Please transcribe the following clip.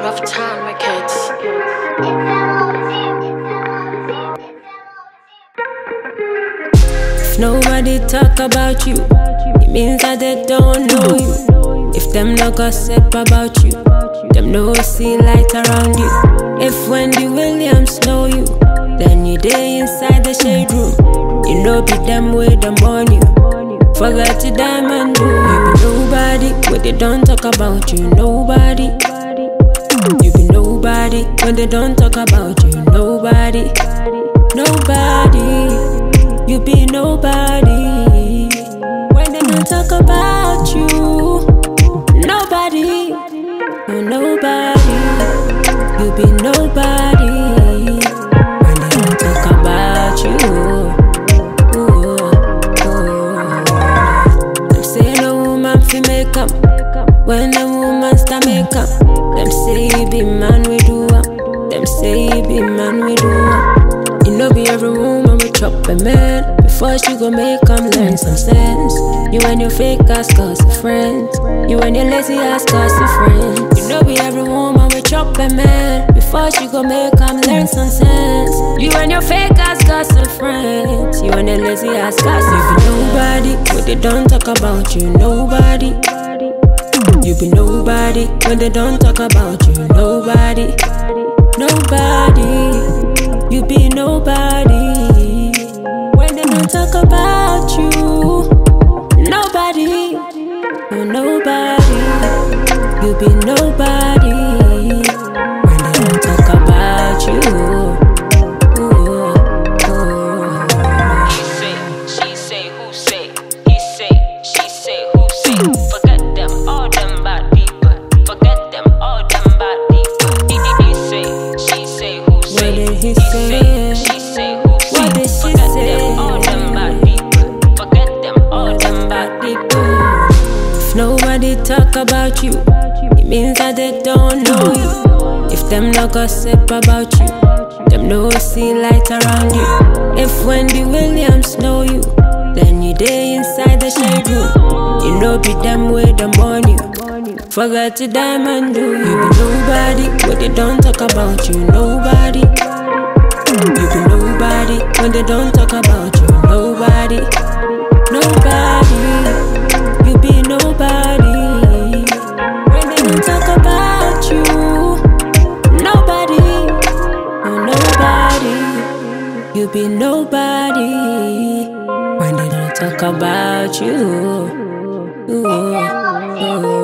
RuffTown, my kids. If nobody talk about you, it means that they don't know you. If them no gossip about you, them no see light around you. If Wendy Williams know you, then you day inside the shade room. You know be them way them born you. Forget to diamond do you nobody when they don't talk about you. Nobody. You be nobody when they don't talk about you. Nobody. Nobody. You be nobody when they don't talk about you. Nobody. No, nobody. You be nobody when they don't talk about you. Ooh. Say no woman fi make when the woman start make up. Them say be man we do up. Them say be man we do up. You know be every woman we chop a man before she go make 'em learn some sense. You and your fake ass cause of friends. You and your lazy ass cause of friends. You know be every woman we chop a man before she go make 'em learn some sense. You and your fake ass cause of friends. You and your lazy ass cause. You nobody when they don't talk about you. Nobody. You be nobody when they don't talk about you. Nobody. Talk about you, it means that they don't know you. If them no gossip about you, them no see light around you. If Wendy Williams know you, then you day inside the shade room. You know be them way them born you. Forget to diamond do you be nobody, but they don't talk about you. Nobody. You be nobody when they don't talk about You be nobody when they don't talk about you. Ooh, ooh.